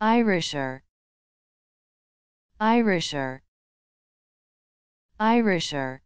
Irisher. Irisher. Irisher.